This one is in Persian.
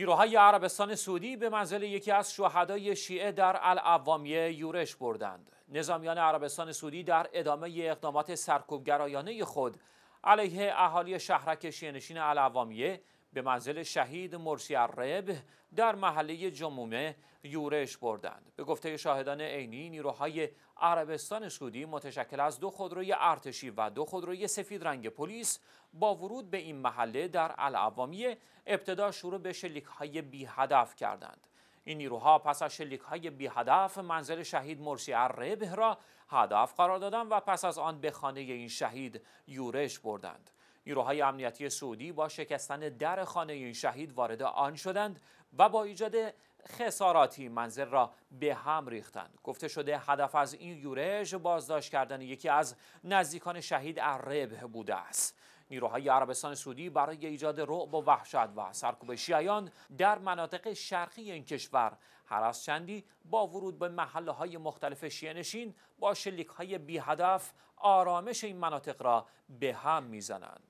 نیروهای عربستان سعودی به منزل یکی از شهدای شیعه در العوامیه یورش بردند. نظامیان عربستان سعودی در ادامه اقدامات سرکوبگرایانه خود علیه اهالی شهرک شیعه العوامیه به منزل شهید مرسی الرب در محله جمومه یورش بردند. به گفته شاهدان عینی نیروهای عربستان سعودی متشکل از دو خودروی ارتشی و دو خودروی سفید رنگ پلیس با ورود به این محله در العوامیه ابتدا شروع به شلیک های بی هدف کردند. این نیروها پس از شلیک های بی هدف منزل شهید مرسی الربه را هدف قرار دادند و پس از آن به خانه این شهید یورش بردند. نیروهای امنیتی سعودی با شکستن در خانه این شهید وارد آن شدند و با ایجاد خساراتی منزل را به هم ریختند. گفته شده هدف از این یورش بازداشت کردن یکی از نزدیکان شهید عربه بوده است. نیروهای عربستان سعودی برای ایجاد رعب و وحشت و سرکوب شیعیان در مناطق شرقی این کشور هر از چندی با ورود به محله های مختلف شیعه نشین با شلیک های بی هدف آرامش این مناطق را به هم می‌زنند.